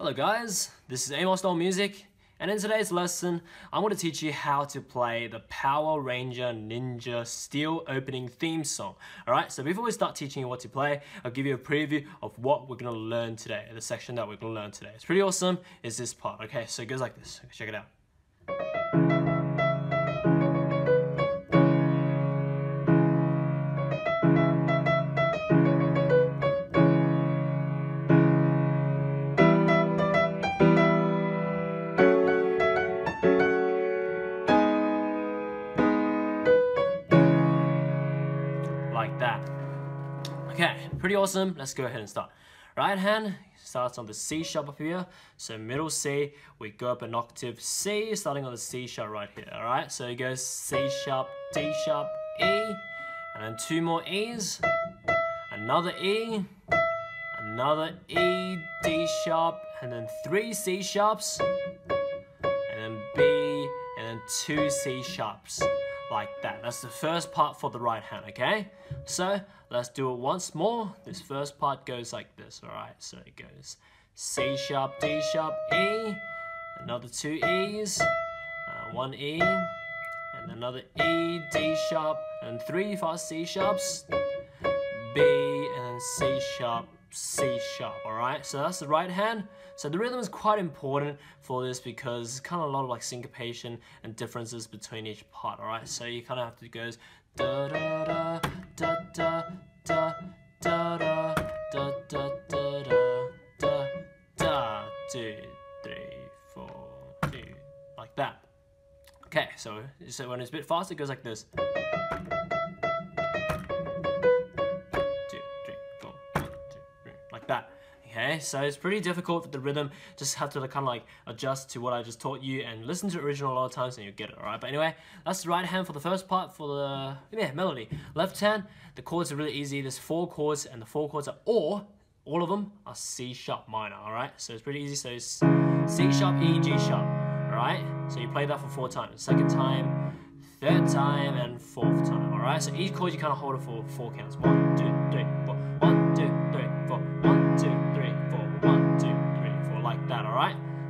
Hello guys, this is Amosdoll Music and in today's lesson I'm going to teach you how to play the Power Ranger Ninja Steel opening theme song. Alright, so before we start teaching you what to play, I'll give you a preview of what we're going to learn today, the section that we're going to learn today. It's pretty awesome, is this part, okay? So it goes like this, check it out. Pretty awesome. Let's go ahead and start. Right hand starts on the C sharp up here. So middle C, we go up an octave C, starting on the C sharp right here. All right, so it goes C sharp, D sharp, E, and then two more E's, another E, another E, D sharp, and then three C sharps, and then B, and then two C sharps like that. That's the first part for the right hand, okay? So let's do it once more. This first part goes like this, all right? So it goes C sharp, D sharp, E, another two E's, uh, one E, and another E, D sharp, and three fast C sharps, B, C sharp, C sharp, alright? So that's the right hand. So the rhythm is quite important for this because it's kind of a lot of like syncopation and differences between each part, alright? So you kind of have to go da da da da da da da da da da da da da da two, three, four, two, like that. Okay, so, so when it's a bit faster, it goes like this. Okay, so it's pretty difficult with the rhythm. Just have to kind of like adjust to what I just taught you and listen to the original a lot of times and you'll get it, alright? But anyway, that's the right hand for the first part for the yeah, melody. Left hand, the chords are really easy. There's four chords and the four chords are or all of them are C sharp minor, alright? So it's pretty easy. So C sharp, E, G sharp, alright? So you play that for four times. Second time, third time, and fourth time, alright? So each chord you kind of hold it for four counts. One, two, three, four. One, two, three,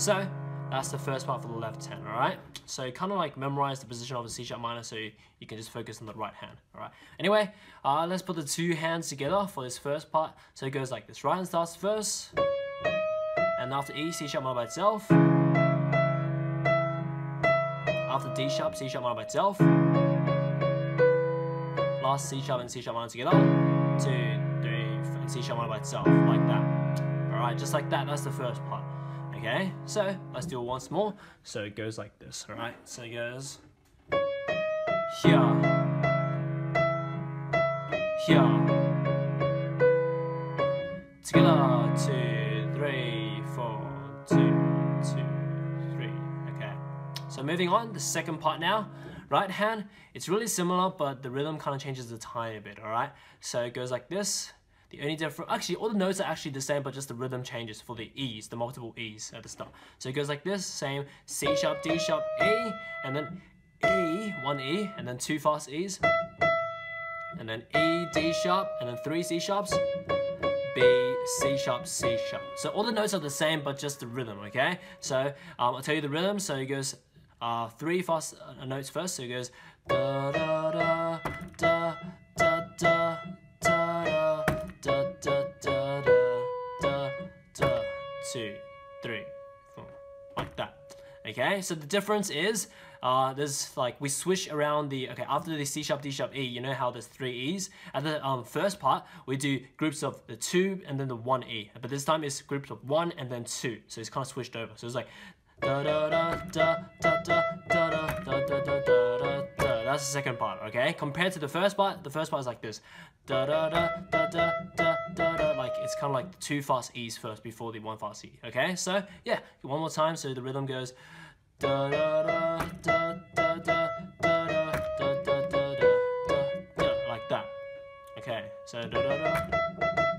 So that's the first part for the left hand, alright? So kind of like memorize the position of the C sharp minor so you, can just focus on the right hand, alright? Anyway, uh, let's put the two hands together for this first part. So it goes like this. Right hand starts first, and after E, C sharp minor by itself. After D sharp, C sharp minor by itself. Last C sharp and C sharp minor together. Two, three, and C sharp minor by itself, like that. Alright, just like that, that's the first part. Okay, so let's do it once more. So it goes like this, alright? So it goes here, here, together, two, three, four, two, two, three. Okay. So moving on, the second part now. Right hand, it's really similar, but the rhythm kind of changes a tiny bit, alright? So it goes like this. The only difference, actually, all the notes are actually the same, but just the rhythm changes for the E's, the multiple E's at the start. So it goes like this, same C sharp, D sharp, E, and then E, one E, and then two fast E's, and then E, D sharp, and then three C sharps, B, C sharp, C sharp. So all the notes are the same, but just the rhythm, okay? So um, I'll tell you the rhythm. So it goes uh, three fast uh, notes first. So it goes da da two, three, four, like that. Okay, so the difference is uh, there's like we switch around the okay after the C sharp D sharp E. You know how there's three E's at the um, first part we do groups of the two and then the one E, but this time it's groups of one and then two. So it's kind of switched over. So it's like da da da da da da da that's the second part. Okay, compared to the first part, the first part is like this da da da da da da da da. Like it's kind of like two fast E's first before the one fast E. Okay, so yeah, one more time. So the rhythm goes da da da da da da da da da da da da like that. Okay, so da da da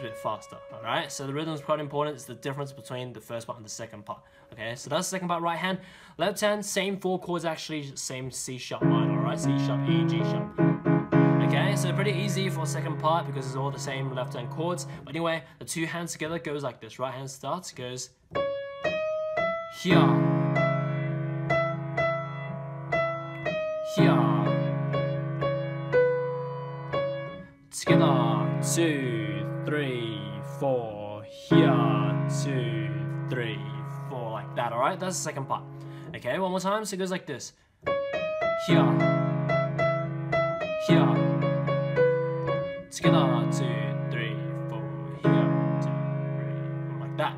a bit faster. Alright, so the rhythm is quite important. It's the difference between the first part and the second part. Okay, so that's the second part, right hand. Left hand, same four chords actually, same C sharp minor, alright? C sharp, E, G sharp. Okay, so pretty easy for second part because it's all the same left hand chords. But anyway, the two hands together goes like this. Right hand starts, goes here. Here. Together. Two, four. Here. Two, three, four. Like that, alright? That's the second part. Okay, one more time. So it goes like this. Here. Here. Together. Two, three, four. Here. Two, three, four. Like that.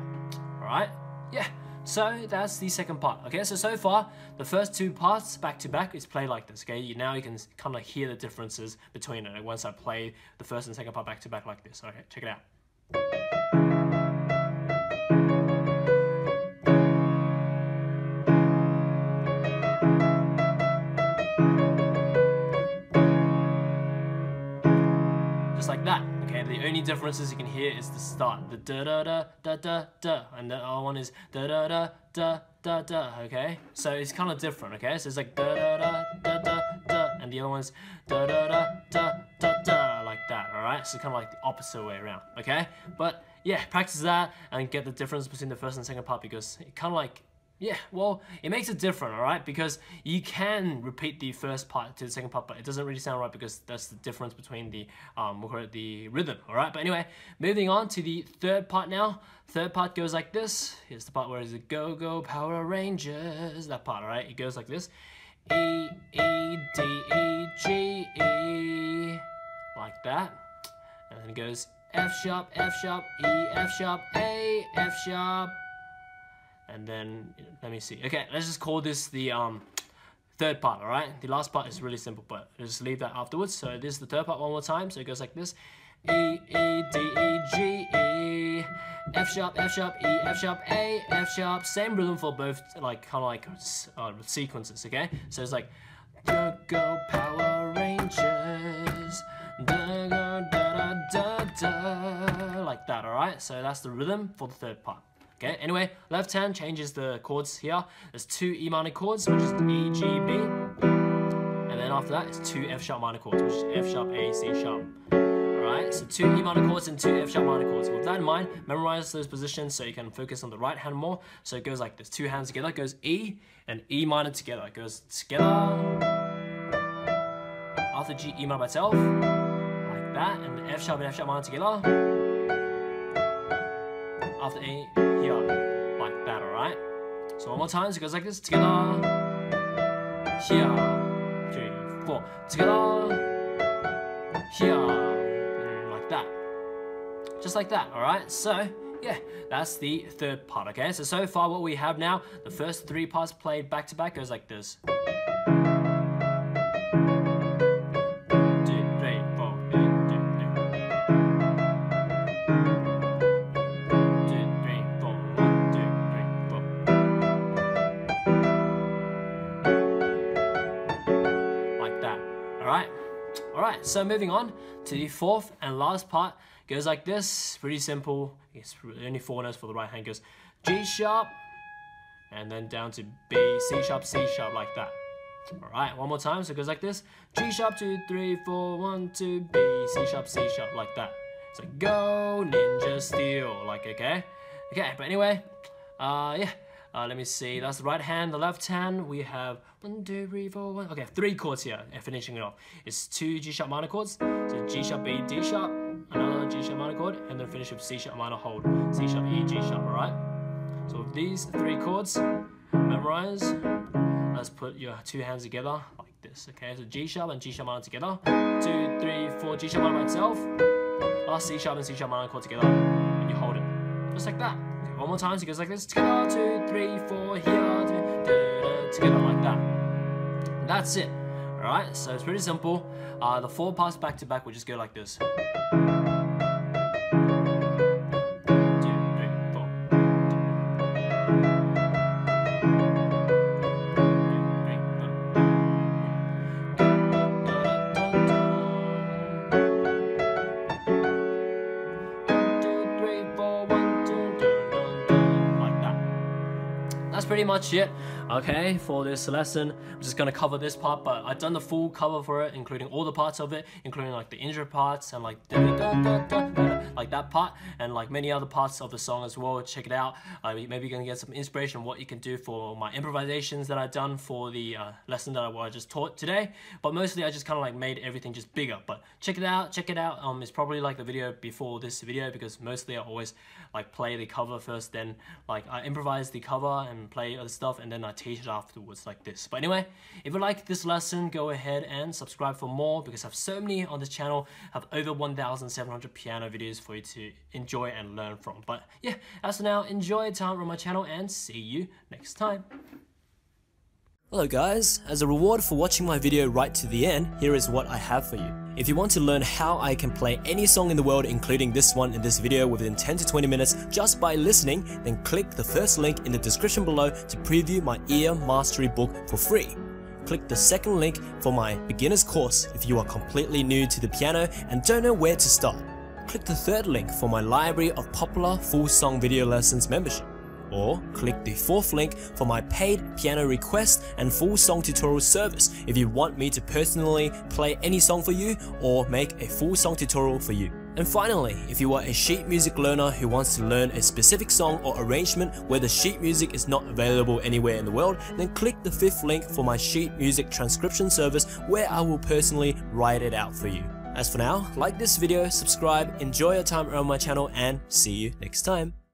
Alright? Yeah. So that's the second part. Okay, so so far the first two parts back to back is played like this. Okay, you, now you can kind of hear the differences between it once I play the first and second part back to back like this. Okay, check it out. The only differences you can hear is the start, the da da da da da da, and the other one is da da da da da da. Okay, so it's kind of different. Okay, so it's like da da da da da da, and the other one's da da da da da da, like that. All right, so kind of like the opposite way around. Okay, but yeah, practice that and get the difference between the first and second part because it kind of like yeah, well, it makes it different, all right? Because you can repeat the first part to the second part, but it doesn't really sound right because that's the difference between the um, the rhythm, all right? But anyway, moving on to the third part now. Third part goes like this. Here's the part where it's a Go Go Power Rangers. That part, all right? It goes like this: E E D E G E, like that, and then it goes F sharp, F sharp, E F sharp, A F sharp and then let me see. Okay, let's just call this the um, third part. All right, the last part is really simple, but just leave that afterwards. So this is the third part one more time. So it goes like this: E E D E G E, F sharp, F sharp, E F sharp, A F sharp. Same rhythm for both, like kind of like uh, sequences. Okay, so it's like go go Power Rangers. Da, da, da, da, da, like that, alright? So that's the rhythm for the third part. Okay, anyway, left hand changes the chords here. There's two E minor chords, which is E, G, B. And then after that, it's two F sharp minor chords, which is F sharp, A, C sharp. Alright, so two E minor chords and two F sharp minor chords. With that in mind, memorize those positions so you can focus on the right hand more. So it goes like this two hands together, goes E and E minor together. It goes together. After G, E minor by itself, like that, and F sharp and F sharp minor together after A here, like that, alright? So one more time, so it goes like this, together, here, three, four, together, here, mm, like that. Just like that, alright? So, yeah, that's the third part, okay? So, so far what we have now, the first three parts played back to back goes like this. So moving on to the fourth and last part goes like this. Pretty simple. It's only four notes for the right hand. Goes G sharp, and then down to B, C sharp, C sharp, like that. Alright, one more time. So it goes like this. G sharp, two, three, four, one, two, B, C sharp, C sharp, like that. So go ninja steel, like okay? Okay, but anyway, uh, yeah. Uh, let me see, that's the right hand, the left hand, we have one, two, three, four, one. Okay, three chords here, and finishing it off. It's two G sharp minor chords, so G sharp, B, D sharp, another G sharp minor chord, and then finish with C sharp minor hold, C sharp, E, G sharp, alright? So with these three chords, memorize, let's put your two hands together like this, okay? So G sharp and G sharp minor together, two, three, four, G sharp minor by itself, last C sharp and C sharp minor chord together, and you hold it, just like that. One more time, so it goes like this. Together, two, three, four, here, two, together like that. That's it. Alright, so it's pretty simple. Uh, the four parts back to back will just go like this. That's pretty much it, okay, for this lesson. I'm just gonna cover this part, but I've done the full cover for it, including all the parts of it, including like the intro parts and like like that part, and like many other parts of the song as well. Check it out. Uh, maybe you're gonna get some inspiration on what you can do for my improvisations that I've done for the uh, lesson that I, just taught today. But mostly I just kind of like made everything just bigger. But check it out, check it out. Um, it's probably like the video before this video because mostly I always like play the cover first, then like I improvise the cover and play other stuff, and then I teach it afterwards like this. But anyway, if you like this lesson, go ahead and subscribe for more because I have so many on this channel. I have over 1,700 piano videos for you to enjoy and learn from. But yeah, as for now, enjoy your time on my channel and see you next time. Hello guys, as a reward for watching my video right to the end, here is what I have for you. If you want to learn how I can play any song in the world including this one in this video within 10 to 20 minutes just by listening, then click the first link in the description below to preview my ear mastery book for free. Click the second link for my beginner's course if you are completely new to the piano and don't know where to start. Click the third link for my library of popular full song video lessons membership or click the fourth link for my paid piano request and full song tutorial service if you want me to personally play any song for you or make a full song tutorial for you. And finally, if you are a sheet music learner who wants to learn a specific song or arrangement where the sheet music is not available anywhere in the world, then click the fifth link for my sheet music transcription service where I will personally write it out for you. As for now, like this video, subscribe, enjoy your time around my channel and see you next time.